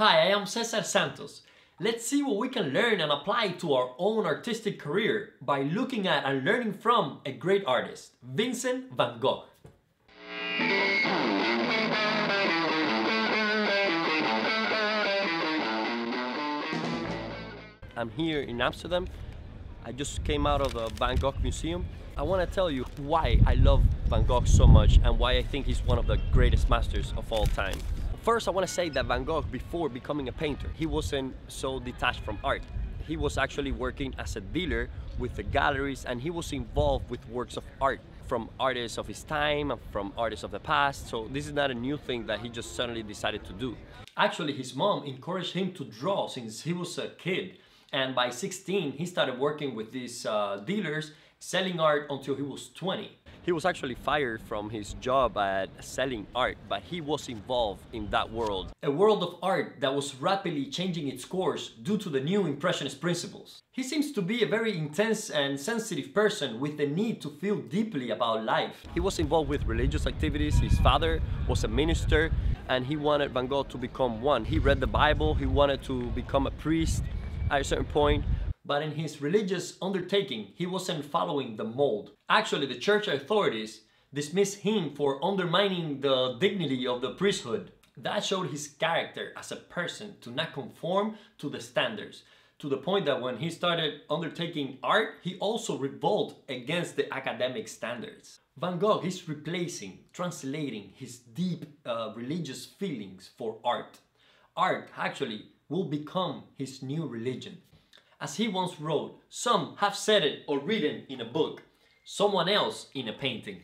Hi, I am Cesar Santos. Let's see what we can learn and apply to our own artistic career by looking at and learning from a great artist, Vincent van Gogh. I'm here in Amsterdam. I just came out of the Van Gogh Museum. I want to tell you why I love Van Gogh so much and why I think he's one of the greatest masters of all time. First, I want to say that Van Gogh, before becoming a painter, he wasn't so detached from art. He was actually working as a dealer with the galleries and he was involved with works of art from artists of his time, from artists of the past. So this is not a new thing that he just suddenly decided to do. Actually, his mom encouraged him to draw since he was a kid. And by 16, he started working with these uh, dealers, selling art until he was 20. He was actually fired from his job at selling art, but he was involved in that world. A world of art that was rapidly changing its course due to the new Impressionist principles. He seems to be a very intense and sensitive person with the need to feel deeply about life. He was involved with religious activities, his father was a minister, and he wanted Van Gogh to become one. He read the Bible, he wanted to become a priest at a certain point, but in his religious undertaking, he wasn't following the mold. Actually, the church authorities dismissed him for undermining the dignity of the priesthood. That showed his character as a person to not conform to the standards, to the point that when he started undertaking art, he also revolted against the academic standards. Van Gogh is replacing, translating his deep uh, religious feelings for art. Art actually will become his new religion. As he once wrote, some have said it or written in a book, someone else in a painting.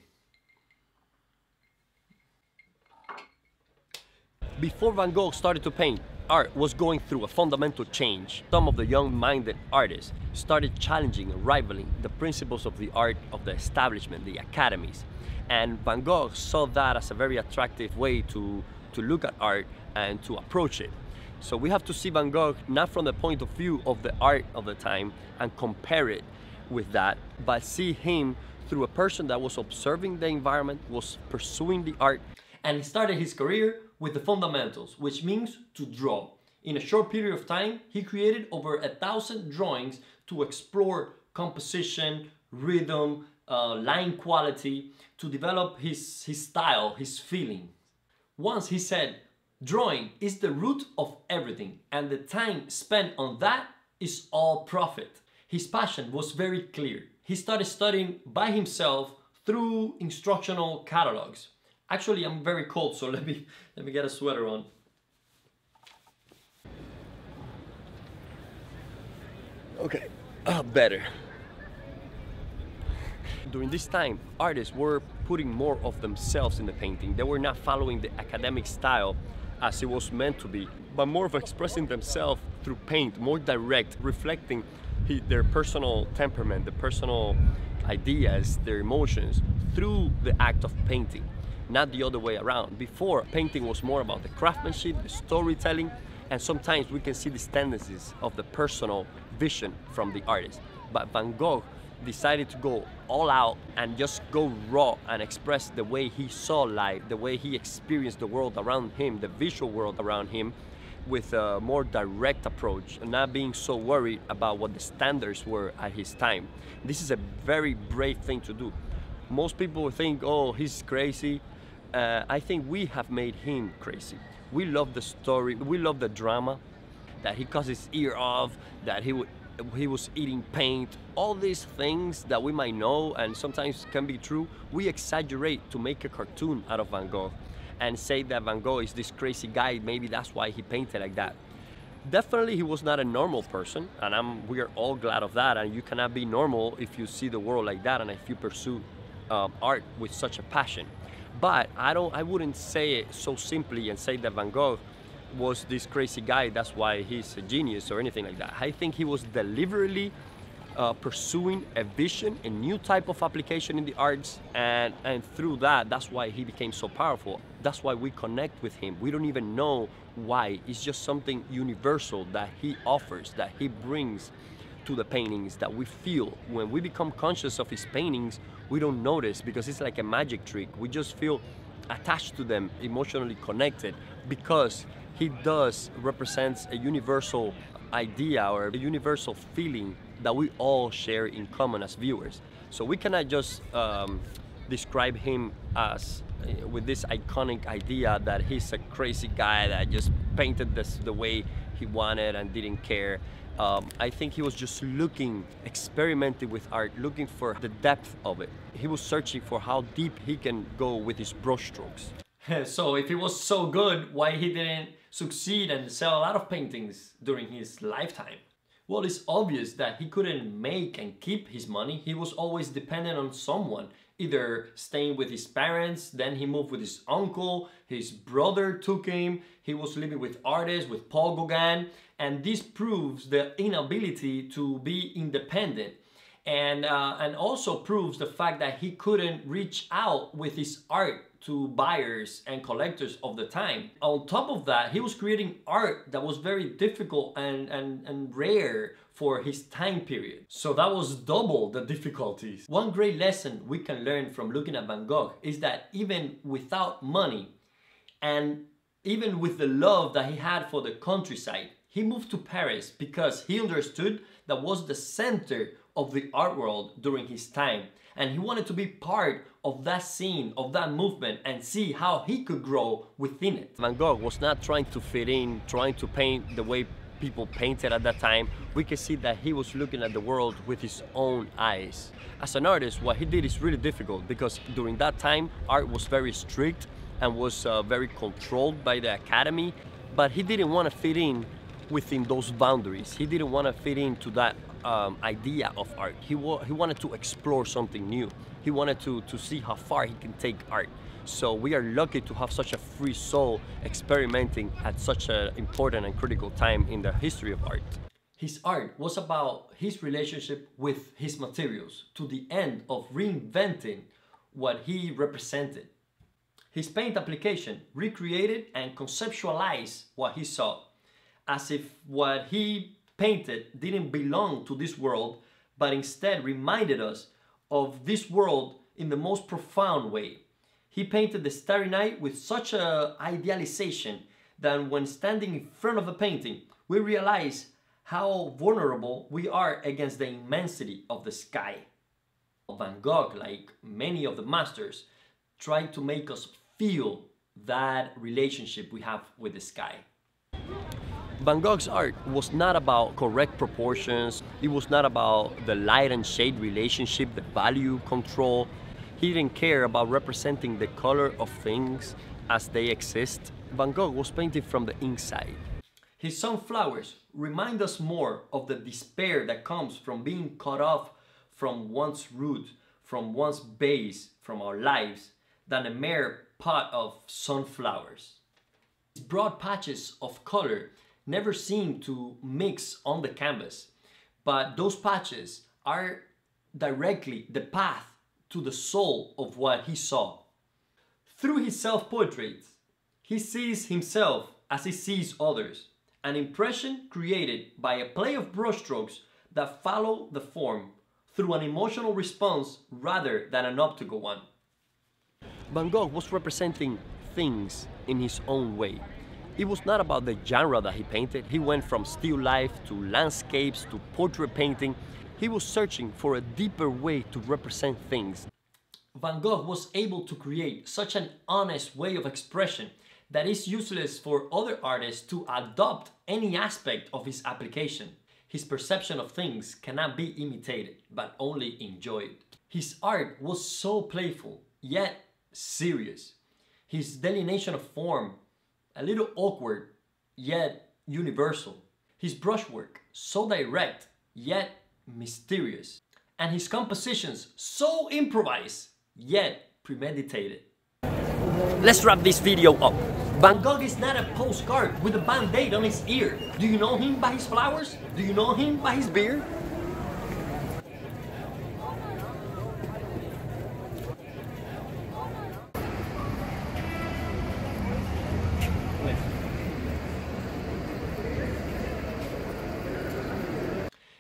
Before Van Gogh started to paint, art was going through a fundamental change. Some of the young-minded artists started challenging and rivaling the principles of the art of the establishment, the academies. And Van Gogh saw that as a very attractive way to, to look at art and to approach it. So we have to see Van Gogh not from the point of view of the art of the time and compare it with that, but see him through a person that was observing the environment, was pursuing the art, and he started his career with the fundamentals, which means to draw. In a short period of time, he created over a thousand drawings to explore composition, rhythm, uh, line quality, to develop his, his style, his feeling. Once he said, Drawing is the root of everything and the time spent on that is all profit. His passion was very clear. He started studying by himself through instructional catalogs. Actually, I'm very cold, so let me, let me get a sweater on. Okay, uh, better. During this time, artists were putting more of themselves in the painting. They were not following the academic style as it was meant to be, but more of expressing themselves through paint, more direct, reflecting their personal temperament, the personal ideas, their emotions through the act of painting, not the other way around. Before, painting was more about the craftsmanship, the storytelling, and sometimes we can see these tendencies of the personal vision from the artist. But Van Gogh decided to go all out and just go raw and express the way he saw life, the way he experienced the world around him, the visual world around him, with a more direct approach and not being so worried about what the standards were at his time. This is a very brave thing to do. Most people think, oh, he's crazy. Uh, I think we have made him crazy. We love the story, we love the drama, that he cut his ear off, that he would he was eating paint, all these things that we might know and sometimes can be true, we exaggerate to make a cartoon out of Van Gogh and say that Van Gogh is this crazy guy, maybe that's why he painted like that. Definitely he was not a normal person and I'm, we are all glad of that and you cannot be normal if you see the world like that and if you pursue um, art with such a passion. But I, don't, I wouldn't say it so simply and say that Van Gogh was this crazy guy, that's why he's a genius or anything like that. I think he was deliberately uh, pursuing a vision, a new type of application in the arts, and, and through that, that's why he became so powerful. That's why we connect with him. We don't even know why. It's just something universal that he offers, that he brings to the paintings that we feel. When we become conscious of his paintings, we don't notice because it's like a magic trick. We just feel attached to them, emotionally connected, because he does represents a universal idea or a universal feeling that we all share in common as viewers. So we cannot just um, describe him as uh, with this iconic idea that he's a crazy guy that just painted this the way he wanted and didn't care. Um, I think he was just looking, experimenting with art, looking for the depth of it. He was searching for how deep he can go with his brushstrokes. so if he was so good, why he didn't succeed and sell a lot of paintings during his lifetime? Well, it's obvious that he couldn't make and keep his money. He was always dependent on someone, either staying with his parents, then he moved with his uncle, his brother took him, he was living with artists, with Paul Gauguin, and this proves the inability to be independent. And, uh, and also proves the fact that he couldn't reach out with his art to buyers and collectors of the time. On top of that, he was creating art that was very difficult and, and, and rare for his time period. So that was double the difficulties. One great lesson we can learn from looking at Van Gogh is that even without money and even with the love that he had for the countryside, he moved to Paris because he understood that was the center of the art world during his time and he wanted to be part of that scene, of that movement and see how he could grow within it. Van Gogh was not trying to fit in, trying to paint the way people painted at that time. We can see that he was looking at the world with his own eyes. As an artist, what he did is really difficult because during that time, art was very strict and was uh, very controlled by the academy, but he didn't want to fit in within those boundaries. He didn't want to fit into that um, idea of art. He, wa he wanted to explore something new. He wanted to, to see how far he can take art. So we are lucky to have such a free soul experimenting at such an important and critical time in the history of art. His art was about his relationship with his materials to the end of reinventing what he represented. His paint application recreated and conceptualized what he saw as if what he painted didn't belong to this world, but instead reminded us of this world in the most profound way. He painted the Starry Night with such a idealization that when standing in front of a painting, we realize how vulnerable we are against the immensity of the sky. Van Gogh, like many of the masters, tried to make us feel that relationship we have with the sky. Van Gogh's art was not about correct proportions, it was not about the light and shade relationship, the value control. He didn't care about representing the color of things as they exist. Van Gogh was painting from the inside. His sunflowers remind us more of the despair that comes from being cut off from one's root, from one's base, from our lives, than a mere pot of sunflowers. Broad patches of color never seem to mix on the canvas, but those patches are directly the path to the soul of what he saw. Through his self-portraits, he sees himself as he sees others, an impression created by a play of brushstrokes that follow the form through an emotional response rather than an optical one. Van Gogh was representing things in his own way. It was not about the genre that he painted. He went from still life to landscapes to portrait painting. He was searching for a deeper way to represent things. Van Gogh was able to create such an honest way of expression that is useless for other artists to adopt any aspect of his application. His perception of things cannot be imitated, but only enjoyed. His art was so playful, yet serious. His delineation of form a little awkward, yet universal. His brushwork, so direct, yet mysterious. And his compositions, so improvised, yet premeditated. Let's wrap this video up. Van Gogh is not a postcard with a band-aid on his ear. Do you know him by his flowers? Do you know him by his beard?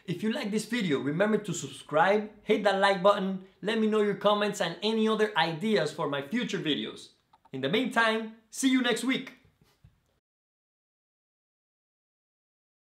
If you like this video, remember to subscribe, hit that like button, let me know your comments and any other ideas for my future videos. In the meantime, see you next week.